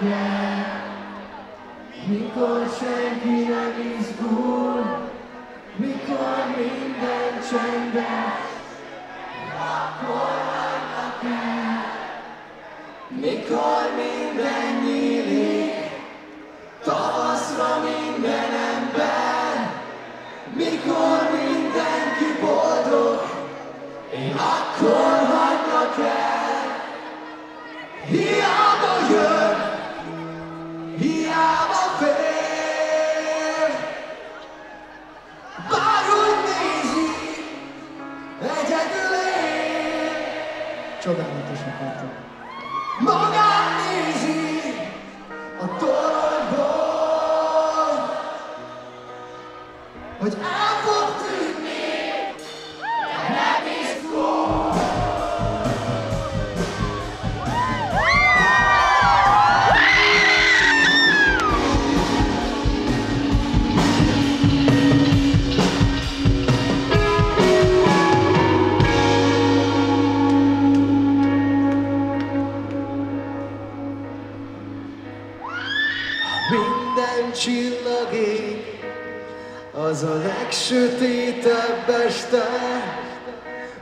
kell, mikor senki nem izgul, mikor minden csendes? akkor vannak el, mikor Çok anlatışım. Minden csillag az a legsötétebb este,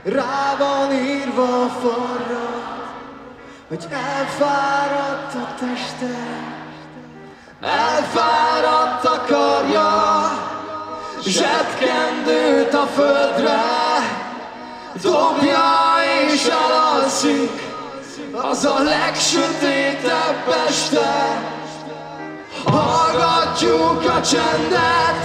rá van írva a falra, hogy elfáradt a teste, elfáradt a karja, zsebkendőt a földre, dobja és elalszik, az a legsötétebb este. Hallgatjuk a csendet,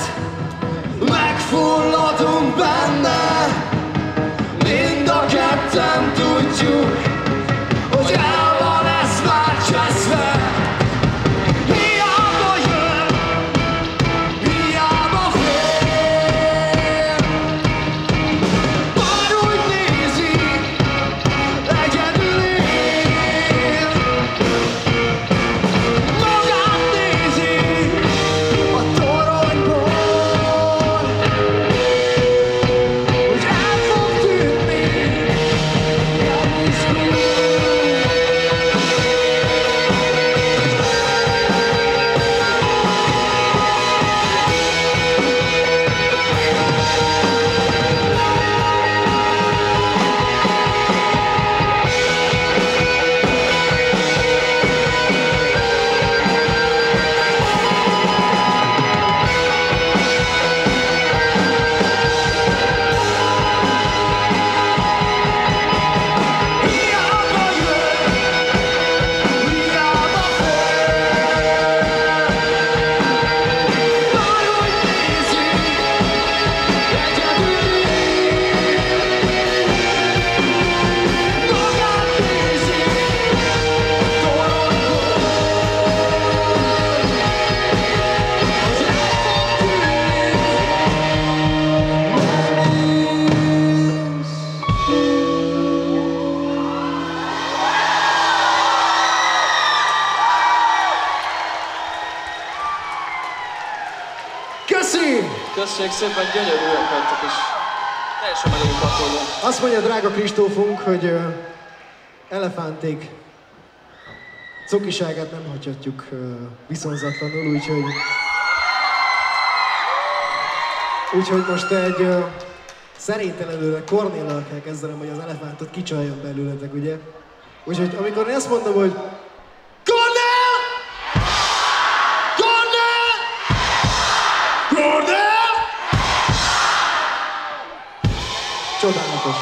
Köszönjük szépen, gyönyörűek vagytok, és teljesen meg vagyunk pakolva. Azt mondja drága Kristófunk, hogy ö, elefánték cokiságát nem hagyhatjuk ö, viszonzatlanul, úgyhogy úgyhogy most egy ö, szerénytelenül Kornéllal kell kezdenem, hogy az elefántot kicsaljon belőletek, ugye? Úgyhogy amikor én azt mondom, hogy 就那个字